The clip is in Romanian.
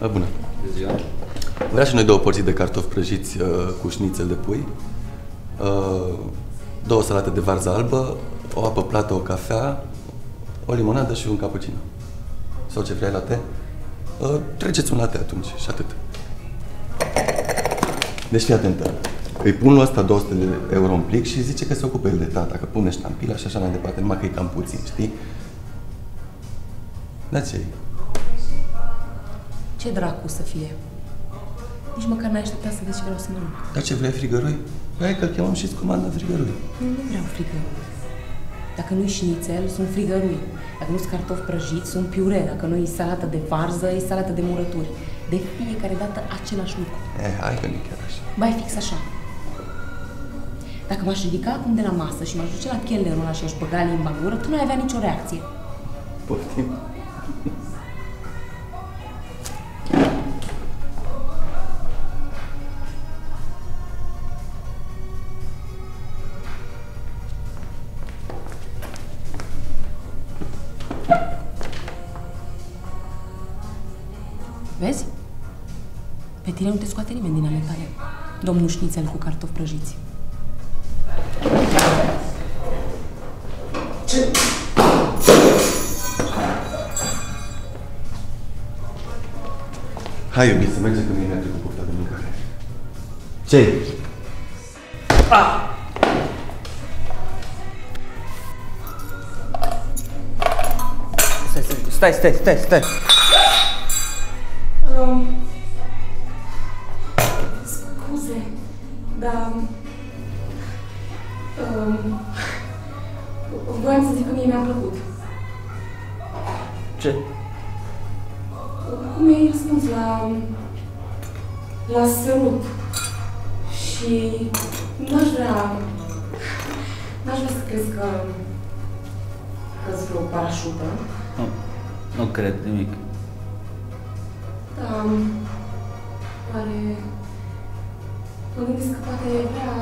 A, Bună! Vrea și noi două porții de cartofi prăjiți uh, cu șnițel de pui, uh, două salate de varză albă, o apă plată, o cafea, o limonadă și un cappuccino. Sau ce vrei, latte? Uh, treceți un latte atunci și atât. Deci fii atentă. Îi pun lui ăsta 200 de euro în plic și zice că se ocupă el de tata, că pune ștampila și așa mai departe, numai că e cam puțin, știi? Da ce Ce dracu să fie? Nici măcar n-ai așteptat să vezi ce vreau să mănânc. Dar ce vrei frigărui? Hai că-l chemăm și-ți comandă frigărui. Nu, nu vreau frigărui. Dacă nu-i șnițel, sunt frigărui. Dacă nu-s cartofi prăjiți, sunt piure. Dacă nu-i salată de varză, e salată de murături. De fiecare dată același lucru. Eh, hai că nu chiar așa. Bai fix așa. Dacă m-aș ridica acum de la masă și m-aș duce la chelnerul ăla și aș băga limba în gură, tu nu ai avea nicio reacție. Poftim. Vezi? Pe tine nu te scoate nimeni din ale tale. Domnul șnițel cu cartofi prăjiți. Hai, iubit, să mergem că mie mi-a trecut pofta de mâncare. Ce? Stai, stai, stai, stai, stai. Um, scuze, dar... Um, voiam să zic că mie mi-a plăcut. Ce? Cum ai răspuns la... la sărut. Și n-aș vrea... N-aș vrea să crezi că... că-ți vreo parașută. Nu, nu cred nimic. Da, oare... Mă gândesc că poate vrea